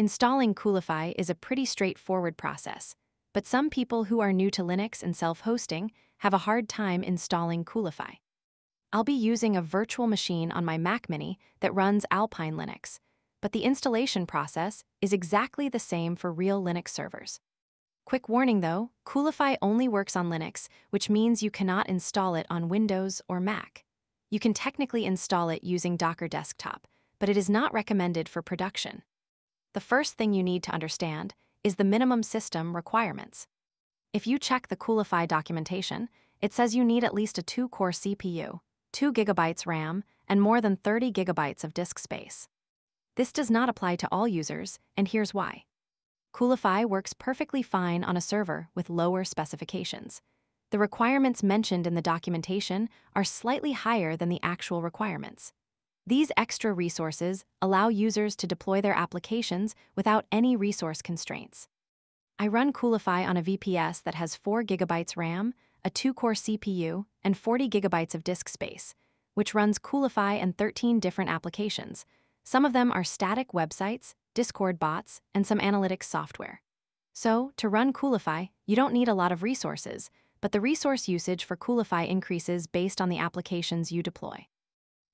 Installing Coolify is a pretty straightforward process, but some people who are new to Linux and self-hosting have a hard time installing Coolify. I'll be using a virtual machine on my Mac Mini that runs Alpine Linux, but the installation process is exactly the same for real Linux servers. Quick warning though, Coolify only works on Linux, which means you cannot install it on Windows or Mac. You can technically install it using Docker Desktop, but it is not recommended for production. The first thing you need to understand is the minimum system requirements. If you check the Coolify documentation, it says you need at least a 2-core CPU, 2 GB RAM, and more than 30 GB of disk space. This does not apply to all users, and here's why. Coolify works perfectly fine on a server with lower specifications. The requirements mentioned in the documentation are slightly higher than the actual requirements. These extra resources allow users to deploy their applications without any resource constraints. I run Coolify on a VPS that has 4 GB RAM, a 2-core CPU, and 40 GB of disk space, which runs Coolify and 13 different applications. Some of them are static websites, Discord bots, and some analytics software. So, to run Coolify, you don't need a lot of resources, but the resource usage for Coolify increases based on the applications you deploy.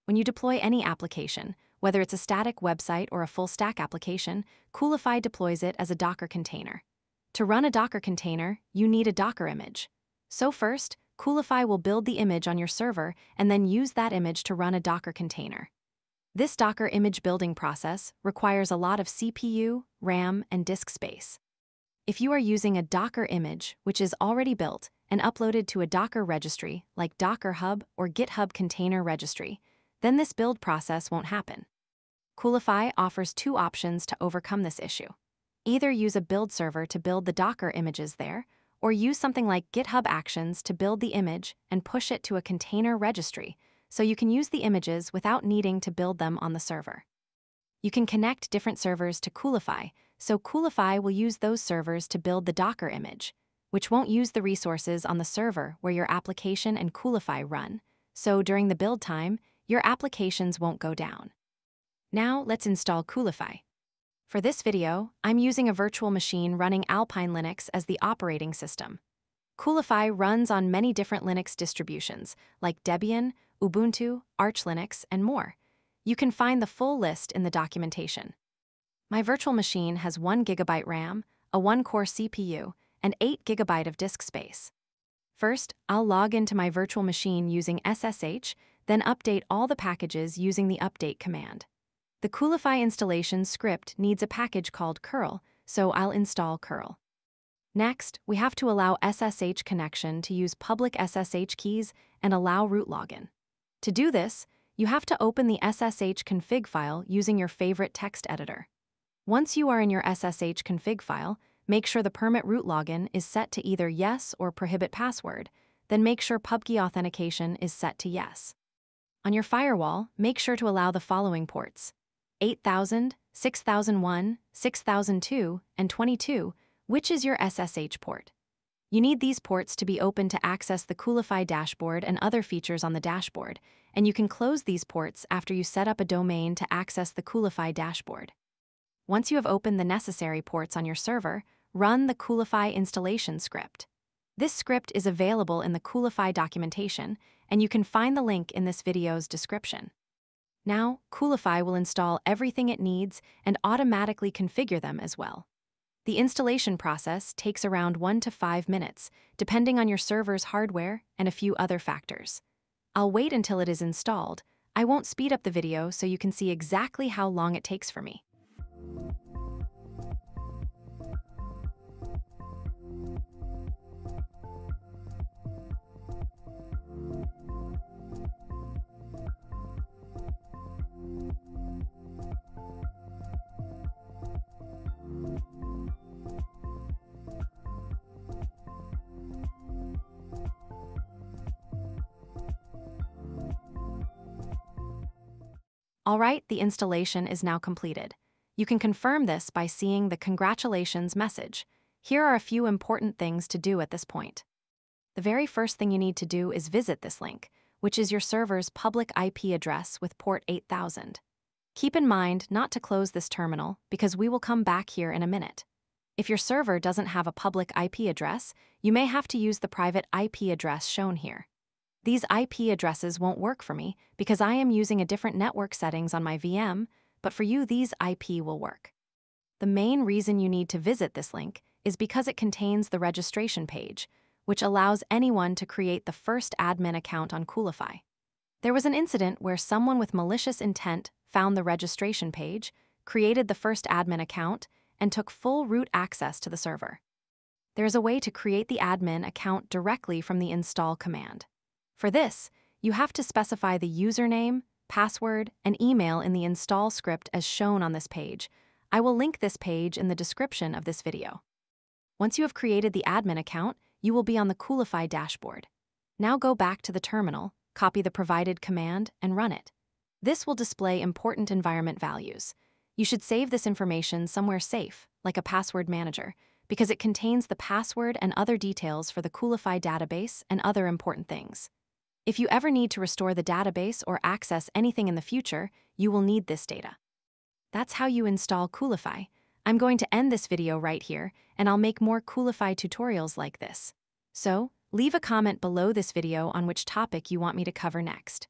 When you deploy any application, whether it's a static website or a full stack application, Coolify deploys it as a Docker container. To run a Docker container, you need a Docker image. So first, Coolify will build the image on your server and then use that image to run a Docker container. This Docker image building process requires a lot of CPU, RAM, and disk space. If you are using a Docker image, which is already built and uploaded to a Docker registry like Docker Hub or GitHub Container Registry, then this build process won't happen. Coolify offers two options to overcome this issue. Either use a build server to build the Docker images there, or use something like GitHub Actions to build the image and push it to a container registry so you can use the images without needing to build them on the server. You can connect different servers to Coolify, so Coolify will use those servers to build the Docker image, which won't use the resources on the server where your application and Coolify run, so during the build time, your applications won't go down. Now let's install Coolify. For this video, I'm using a virtual machine running Alpine Linux as the operating system. Coolify runs on many different Linux distributions, like Debian, Ubuntu, Arch Linux, and more. You can find the full list in the documentation. My virtual machine has 1 GB RAM, a 1-core CPU, and 8 GB of disk space. First, I'll log into my virtual machine using SSH, then update all the packages using the update command. The Coolify installation script needs a package called curl, so I'll install curl. Next, we have to allow SSH connection to use public SSH keys and allow root login. To do this, you have to open the SSH config file using your favorite text editor. Once you are in your SSH config file, make sure the permit root login is set to either yes or prohibit password, then make sure PubKey authentication is set to yes. On your firewall, make sure to allow the following ports 8000, 6001, 6002, and 22, which is your SSH port. You need these ports to be open to access the Coolify dashboard and other features on the dashboard, and you can close these ports after you set up a domain to access the Coolify dashboard. Once you have opened the necessary ports on your server, run the Coolify installation script. This script is available in the Coolify documentation, and you can find the link in this video's description. Now, Coolify will install everything it needs and automatically configure them as well. The installation process takes around 1 to 5 minutes, depending on your server's hardware and a few other factors. I'll wait until it is installed. I won't speed up the video so you can see exactly how long it takes for me. All right, the installation is now completed. You can confirm this by seeing the congratulations message. Here are a few important things to do at this point. The very first thing you need to do is visit this link, which is your server's public IP address with port 8000. Keep in mind not to close this terminal because we will come back here in a minute. If your server doesn't have a public IP address, you may have to use the private IP address shown here. These IP addresses won't work for me because I am using a different network settings on my VM, but for you these IP will work. The main reason you need to visit this link is because it contains the registration page, which allows anyone to create the first admin account on Coolify. There was an incident where someone with malicious intent found the registration page, created the first admin account, and took full root access to the server. There is a way to create the admin account directly from the install command. For this, you have to specify the username, password, and email in the install script as shown on this page. I will link this page in the description of this video. Once you have created the admin account, you will be on the Coolify dashboard. Now go back to the terminal, copy the provided command, and run it. This will display important environment values. You should save this information somewhere safe, like a password manager, because it contains the password and other details for the Coolify database and other important things. If you ever need to restore the database or access anything in the future, you will need this data. That's how you install Coolify. I'm going to end this video right here, and I'll make more Coolify tutorials like this. So, leave a comment below this video on which topic you want me to cover next.